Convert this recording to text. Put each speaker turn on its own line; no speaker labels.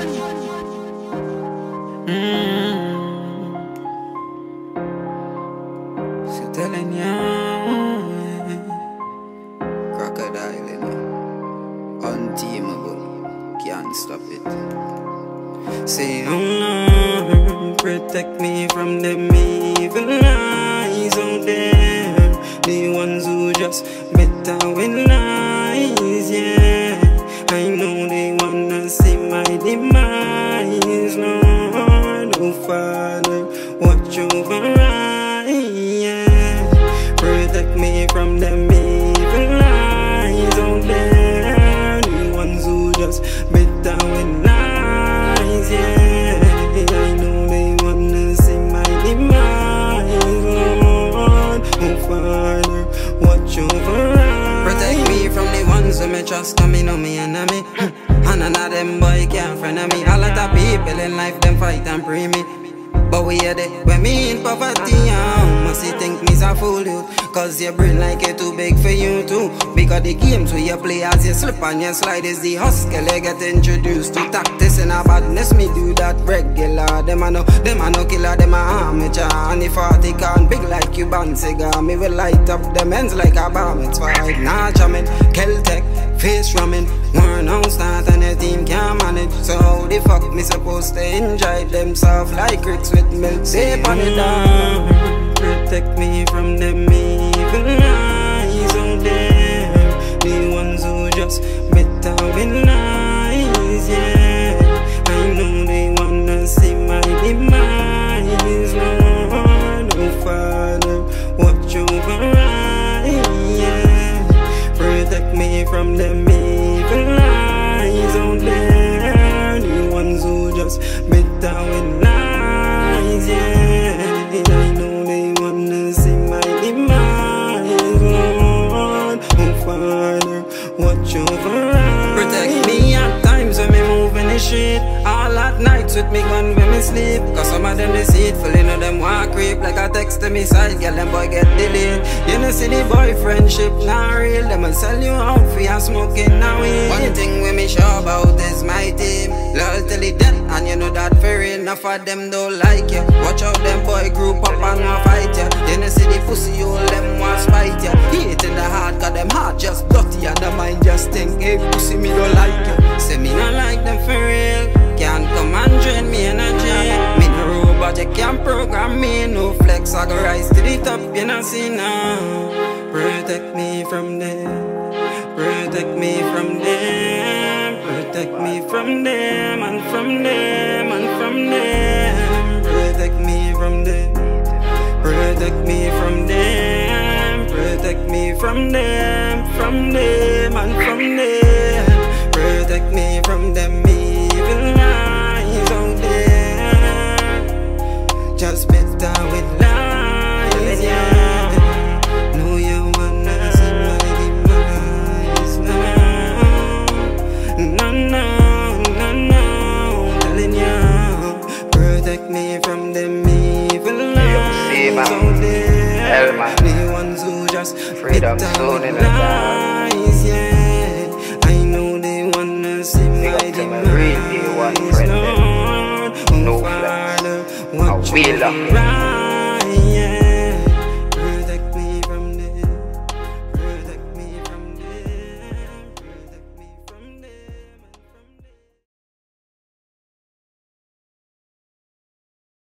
Mm. Telling you, crocodile, can't stop it. Say, oh Lord, protect me from them evil eyes demise, Lord, oh Father, watch over I, yeah. Protect me from them evil eyes out there, the ones who just better with lies, yeah. I know they wanna see my demise, Lord, oh Father, watch over I. Protect me from the ones who me trust and me know me enemy. None of them boy can't friend of me. A lot of people in life them fight and pray me. But we are there when me in poverty, um, must think me's a fool Cause your brain like it too big for you too. Because the games where you play as you slip and you slide is the hustle. You get introduced to Tactics and a badness, me do that regular. Them a no, them a no killer, them a amateur. And if I can big like you cigar Me will light up them ends like a bomb. It's fight, nah jamming, Keltec, face ramming One out start and the team can't manage. So how the fuck me supposed to enjoy themselves like grits with milk Say on it down Protect me from them evil eyes. Oh, Out there The ones who just better with lies, yeah. I know they wanna see my demise, Lord Oh Father, watch over I, yeah. Protect me from them evil eyes. Oh, Out there The ones who just better with lies, yeah with me gun when me sleep. Cause some of them deceitful, you know them want creep. Like a text to me side, girl them boy get delayed. You know see the boy friendship not real. Them will sell you out for your smoking now One thing we me sure about is my team. Loyal till the death and you know that for real Enough of them don't like you Watch out them boy group up and want fight you You know see the pussy all them want spite you Hate in the heart cause them heart just dirty And the mind just think can't program me No flex I go rise to the top you know see now. Protect me from them Protect me from them Protect me from them and from them and from them. Protect me from them Protect me from them Protect me from them From them and from them me from them evil see, eyes
man.
out there
Hell, man.
The ones who just
Freedom soon in the
lies, yeah I know they wanna see my
up to my real day one
demise
friend, them.
Lord, oh
No
Father,
flex.
watch